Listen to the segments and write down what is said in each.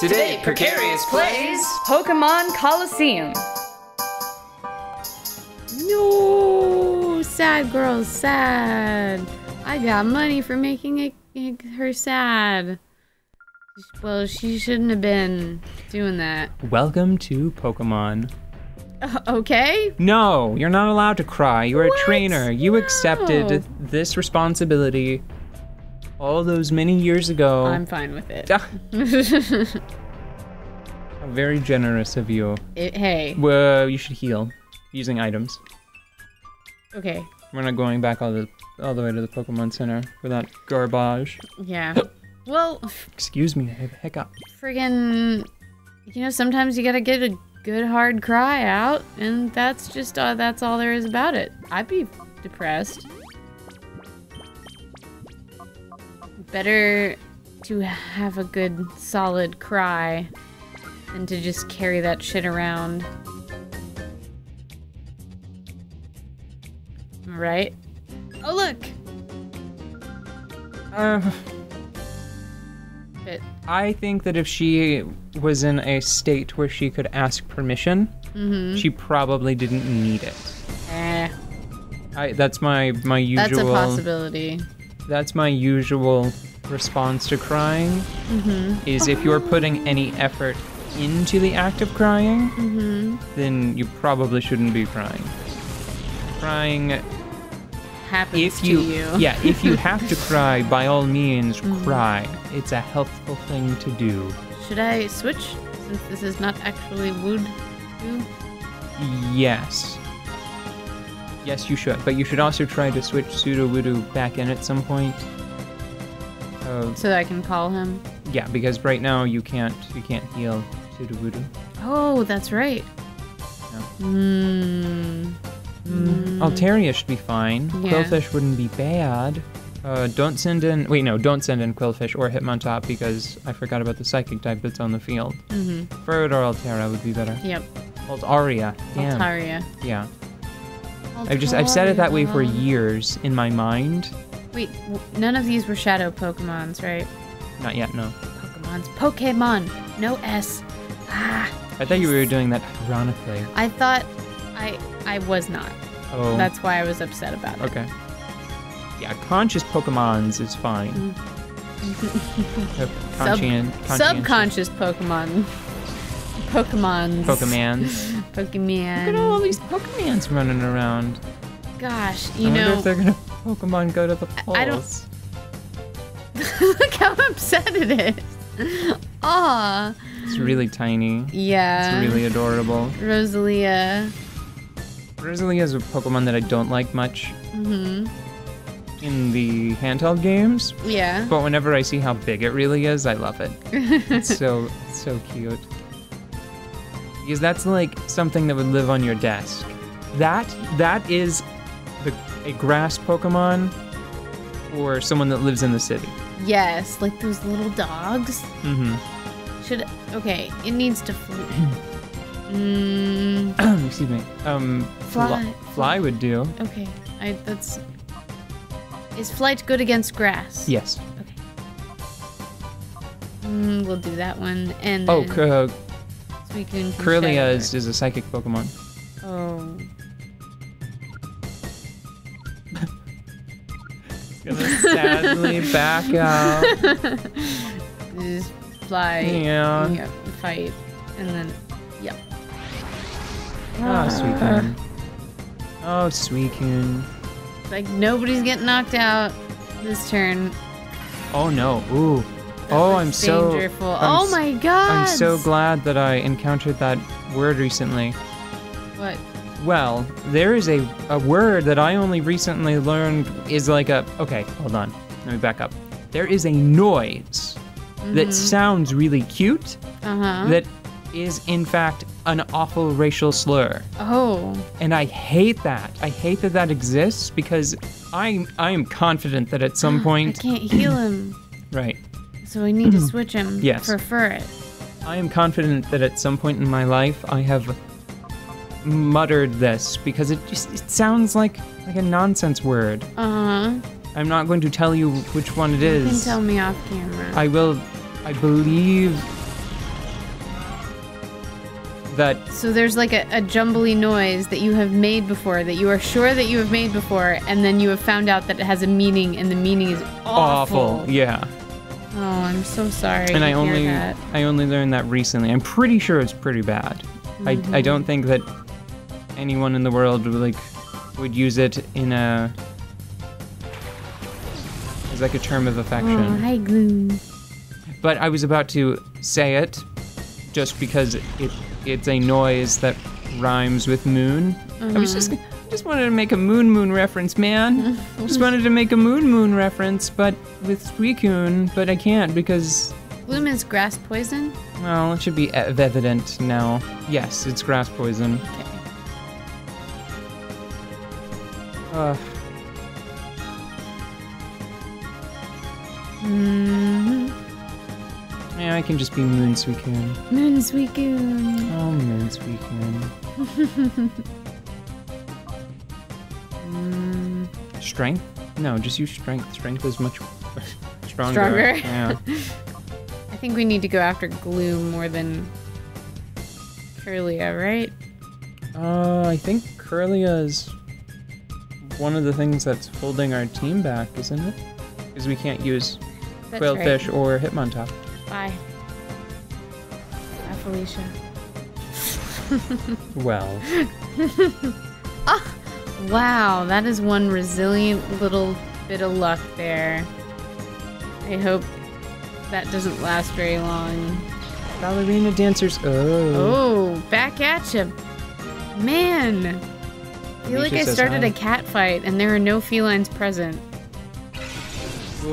Today, Precarious plays Pokemon Colosseum. No, sad girl, sad. I got money for making it, it- her sad. Well, she shouldn't have been doing that. Welcome to Pokemon. Uh, okay. No, you're not allowed to cry. You're What? a trainer. You No. accepted this responsibility all those many years ago. I'm fine with it. How very generous of you. It- Hey, Well, you should heal using items. okay. We're not going back all the all the way to the Pokemon Center for that garbage. Yeah. Well, Excuse me, I have a hiccup. friggin', you know, sometimes you gotta get a good hard cry out, and that's just, uh, that's all there is about it. I'd be depressed. Better to have a good, solid cry than to just carry that shit around. Right? Oh, look! Uh, I think that if she was in a state where she could ask permission, mm-hmm. she probably didn't need it. Eh, I, that's my my usual. that's a possibility. That's my usual response to crying. Mm-hmm. Is if you're putting any effort into the act of crying, Mm-hmm. then you probably shouldn't be crying. Crying, Happens if to you, you. yeah, if you have to cry, by all means, Mhm. cry. It's a healthful thing to do. Should I switch since this is not actually wood? Yes. Yes, you should. But you should also try to switch Sudowoodo back in at some point. Uh, So that I can call him. yeah, because right now you can't you can't heal Sudowoodo. Oh, that's right. Hmm. Mm. Altaria should be fine. Yeah. Qwilfish wouldn't be bad. Uh, don't send in. Wait, no, don't send in Qwilfish or Hitmontop because I forgot about the psychic type that's on the field. Mm-hmm. Ferd or Altera would be better. Yep. Altaria. Damn. Altaria. Yeah. I've just I've said it that way for years in my mind. Wait, none of these were shadow Pokemons, right? Not yet, no. Pokemons. Pokemon. No S. Ah. I thought you were doing that ironically. I thought I I was not. Oh. That's why I was upset about it. okay. Yeah, conscious Pokemons is fine. Uh, Sub- Subconscious Pokemon. Pokemons. Pokemans. Pokemon. Look at all these Pokemans running around. Gosh, I you wonder know. if they're gonna Pokemon go to the polls. I don't- Look how upset it is. Aw. It's really tiny. Yeah. It's really adorable. Roselia. Roselia is a Pokemon that I don't like much Mm-hmm. in the handheld games, Yeah. but whenever I see how big it really is, I love it. It's so so cute. Because that's like something that would live on your desk. That that is the a grass Pokemon or someone that lives in the city. yes, like those little dogs. Mm-hmm. Should okay, it needs to fl- mm, Excuse me. Um, Fly. fly. fly would do. okay. I that's Is flight good against grass? Yes. Okay. Mm, we'll do that one and Oh, then Cur- Suicune can shatter. is, is a psychic Pokemon. Oh. Gonna sadly back out. Just fly. Yeah. yeah, Fight. And then yep. Ah, Suicune. Oh, Suicune. Like nobody's getting knocked out this turn. Oh no. Ooh. That oh, I'm so. dangerful. I'm oh my god. I'm so glad that I encountered that word recently. What? Well, there is a, a word that I only recently learned is like a. Okay, hold on. Let me back up. There is a noise that sounds really cute Uh huh. that is, in fact, an awful racial slur. oh. And I hate that. I hate that that exists because I I am confident that at some point I can't heal him, right, so we need to switch him. Yes. For Furret. I am confident that at some point in my life I have muttered this because it just it sounds like like a nonsense word. Uh huh. I'm not going to tell you which one it is. You can tell me off camera. I will. I believe that So there's like a, a jumbly noise that you have made before, that you are sure that you have made before, and then you have found out that it has a meaning, and the meaning is awful. awful. Yeah. Oh, I'm so sorry. and I only. I only learned that recently. I'm pretty sure it's pretty bad. I, Mm-hmm. I don't think that anyone in the world would like would use it in a as like a term of affection. Oh, hi, Gloom. But I was about to say it just because it it's a noise that rhymes with moon. I was just Mm-hmm. Just wanted to make a moon moon reference, man. just wanted to make a moon moon reference, but with Suicune, but I can't because Gloom is grass poison. well, it should be ev- evident now. Yes, it's grass poison. Okay. Uh, Mm-hmm. yeah, I can just be Moon Suicune. Moon Suicune. Oh, Moon Suicune. Strength? No, just use strength. Strength is much stronger. Stronger. Yeah. I think we need to go after Gloom more than Kirlia, right? Uh, I think Kirlia is one of the things that's holding our team back, isn't it? Because we can't use That's Qwilfish right. or Hitmontop. Bye. Bye, Felicia. Well, Wow, that is one resilient little bit of luck there. I hope that doesn't last very long. ballerina dancers. Oh. Oh, back at you. Man. I feel like I started hi. a cat fight and there are no felines present.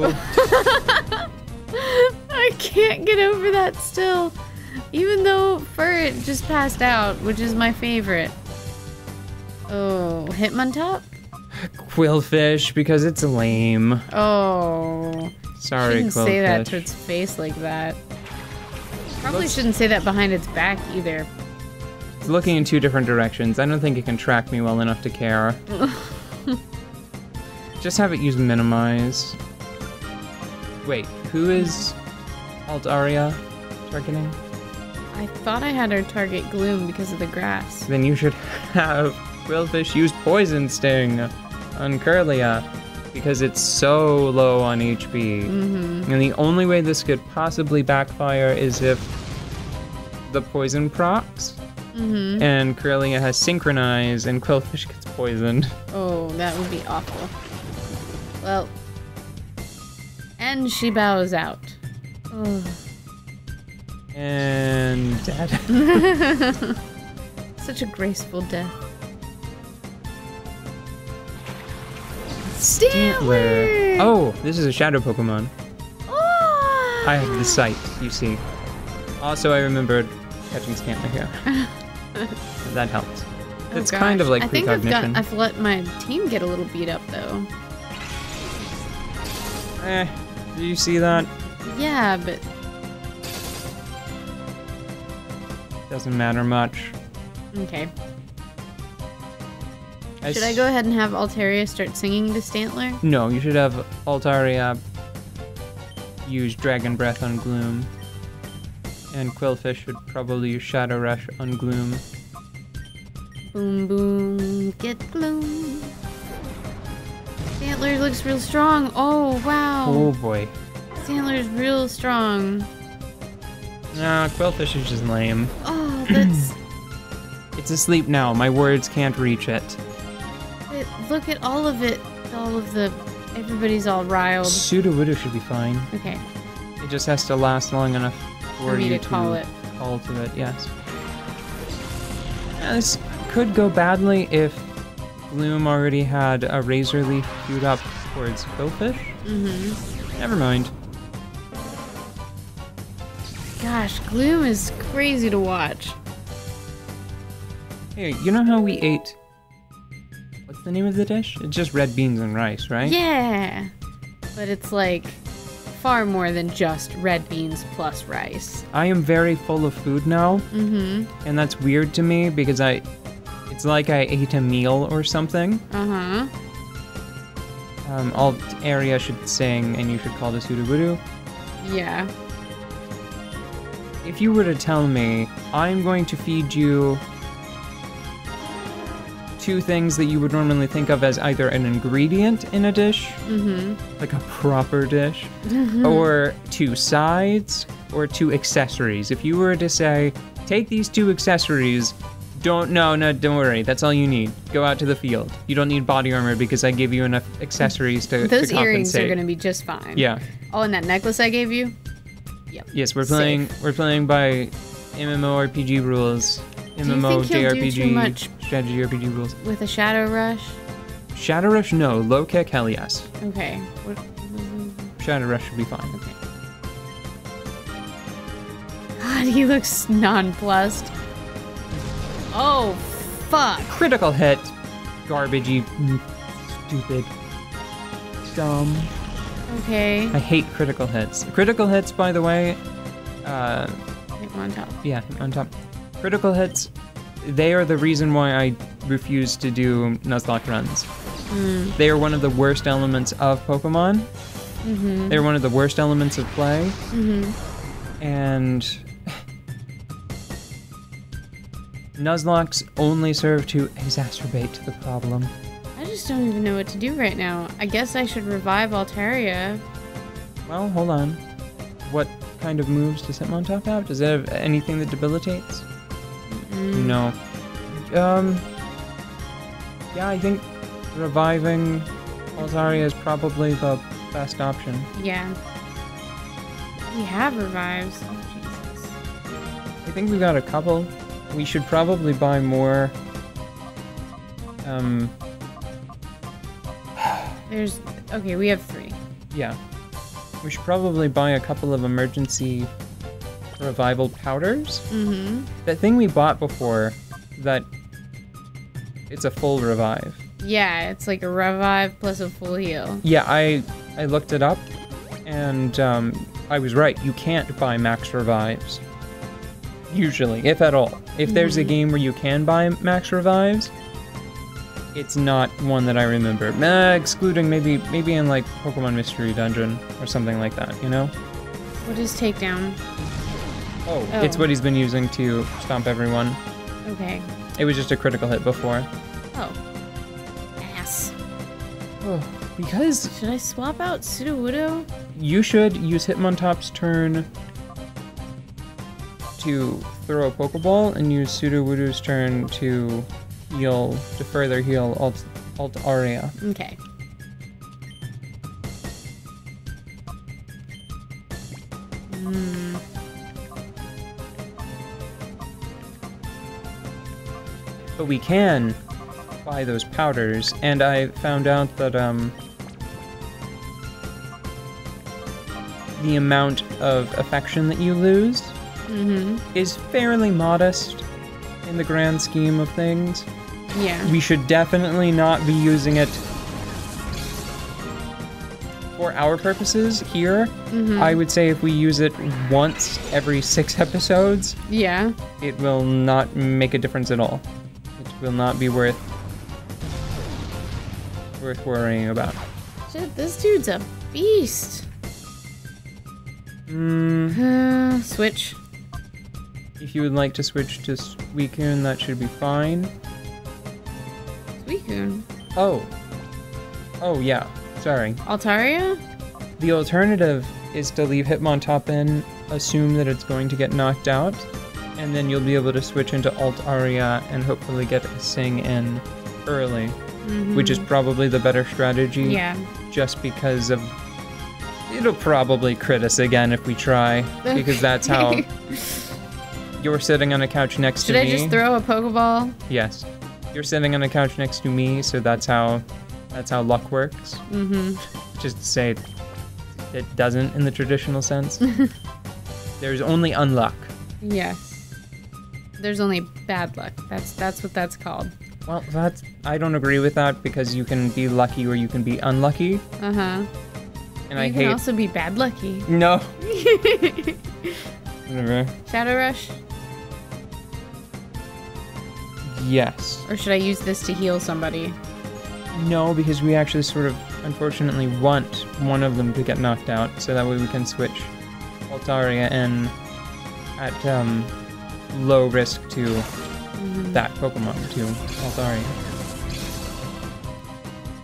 I can't get over that still. Even though Furret just passed out, which is my favorite. Oh, Hitmontop? Qwilfish because it's lame. Oh. Sorry, shouldn't Qwilfish. say that to its face like that. Probably Let's- shouldn't say that behind its back either. It's looking in two different directions. I don't think it can track me well enough to care. Just have it use minimize. Wait, who is Altaria targeting? I thought I had her target Gloom because of the grass. Then you should have Qwilfish use Poison Sting on Kirlia because it's so low on HP. Mm-hmm. And the only way this could possibly backfire is if the poison procs Mm-hmm. and Kirlia has Synchronize and Qwilfish gets poisoned. Oh, that would be awful. Well, and she bows out. Oh, And dead. such a graceful death. Stantler! Oh, this is a shadow Pokemon. Oh! I have the sight, you see. Also, I remembered catching Stantler here. that helped. Oh, It's kind of gosh. like I think I've got. I've let my team get a little beat up though. Eh, do you see that? Yeah, but Doesn't matter much. okay. I Should I go ahead and have Altaria start singing to Stantler? No, you should have Altaria use Dragon Breath on Gloom. And Qwilfish should probably use Shadow Rush on Gloom. Boom, boom, get gloom. Stantler looks real strong. Oh wow, Oh boy. Stantler's real strong. Nah, Qwilfish is just lame. Oh, that's. It's asleep now. My words can't reach it. Look at all of it. All of the. Everybody's all riled. Sudowoodo should be fine. Okay, It just has to last long enough for, for me you to call it. call to it, yes. Yeah, this could go badly if Gloom already had a Razor Leaf queued up towards Qwilfish. Mm-hmm. Never mind. Gosh, Gloom is crazy to watch. Hey, you know how we ate. What's the name of the dish? It's just red beans and rice, right? Yeah, but it's like far more than just red beans plus rice. I am very full of food now, Mm-hmm. and that's weird to me because I. It's like I ate a meal or something. Uh huh. Um, alt area should sing, and you should call this Udubudu. Yeah. if you were to tell me I'm going to feed you two things that you would normally think of as either an ingredient in a dish, mm-hmm. like a proper dish, mm-hmm. or two sides, or two accessories. If you were to say, take these two accessories, don't, no, no, don't worry, that's all you need. Go out to the field. You don't need body armor because I gave you enough accessories to, Those to earrings are gonna be just fine. Yeah. Oh, and that necklace I gave you? Yep. Yes, we're playing. We're playing by MMORPG rules. Do you MMO think he'll do too much? Strategy RPG rules. With a shadow rush? Shadow Rush, no. Low kick, hell yes. Okay. What, Shadow Rush should be fine. okay. God, he looks nonplussed. Oh, fuck. Critical hit, garbagey, stupid, dumb. Okay. I hate critical hits. Critical hits, by the way, uh, Hit on top. yeah, on top. Critical hits, they are the reason why I refuse to do Nuzlocke runs. Mm. They are one of the worst elements of Pokemon. Mm-hmm. They're one of the worst elements of play. Mm-hmm. And Nuzlockes only serve to exacerbate the problem. I just don't even know what to do right now. I guess I should revive Altaria. Well, hold on. What kind of moves does Hitmontop have? Does it have anything that debilitates? No. Um. Yeah, I think reviving Altaria is probably the best option. Yeah. We have revives. Oh, Jesus. I think we got a couple. We should probably buy more. Um. There's. Okay, we have three. Yeah. We should probably buy a couple of emergency revival powders. Mm That thing we bought before, that it's a full revive. Yeah, it's like a revive plus a full heal. Yeah, I I looked it up, and um, I was right. You can't buy max revives. Usually, if at all. If there's a game where you can buy max revives, it's not one that I remember. Uh, excluding maybe maybe in like Pokemon Mystery Dungeon or something like that. You know? What is takedown? Oh, Oh. it's what he's been using to stomp everyone. Okay. It was just a critical hit before. Oh. Ass. Oh, because Should I swap out Sudowoodo? you should use Hitmontop's turn to throw a Pokeball and use Sudowoodo's turn to heal, to further heal Alt, Altaria. Okay. Hmm. But we can buy those powders, and I found out that, um, the amount of affection that you lose Mm is fairly modest in the grand scheme of things. Yeah. we should definitely not be using it for our purposes here. Mm-hmm. I would say if we use it once every six episodes, Yeah. it will not make a difference at all. Will not be worth worth worrying about. Shit, this dude's a beast. Mm, Uh, switch. if you would like to switch to Suicune, that should be fine. Suicune. Oh. Oh yeah. Sorry. Altaria? The alternative is to leave Hitmontop in, assume that it's going to get knocked out, and then you'll be able to switch into Altaria and hopefully get a Sing in early, which is probably the better strategy. Yeah. Just because of. It'll probably crit us again if we try, because that's how. You're sitting on a couch next Should to I me. Should I just throw a Pokeball? Yes. You're sitting on a couch next to me, so that's how that's how luck works. Mm-hmm. Just to say it doesn't in the traditional sense. There's only unluck. Yes. There's only bad luck. That's that's what that's called. Well, that's I don't agree with that because you can be lucky or you can be unlucky, Uh huh. and You I can hate also be bad lucky. no. Whatever. Shadow Rush? Yes. Or should I use this to heal somebody? No, because we actually sort of unfortunately want one of them to get knocked out, so that way we can switch Altaria in at um, low risk to mm-hmm. that Pokemon, to Althari.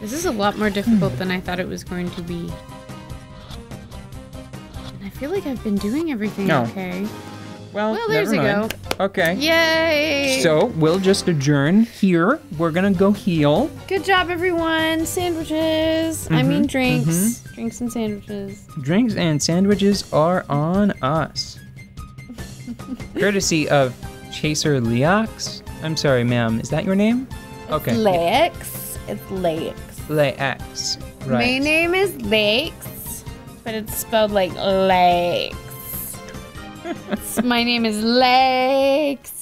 This is a lot more difficult hmm. than I thought it was going to be. And I feel like I've been doing everything No. okay. Well, Well, there's a mind. Okay. Yay! So we'll just adjourn here. We're gonna go heal. good job, everyone. Sandwiches. I Mhm, mean drinks. Mm-hmm. Drinks and sandwiches. Drinks and sandwiches are on us. Courtesy of Chaser Leox. I'm sorry, ma'am. Is that your name? Okay. Lex. It's Lex. Lex. My Right. My name is Lex, but it's spelled like Lex. My name is Lex.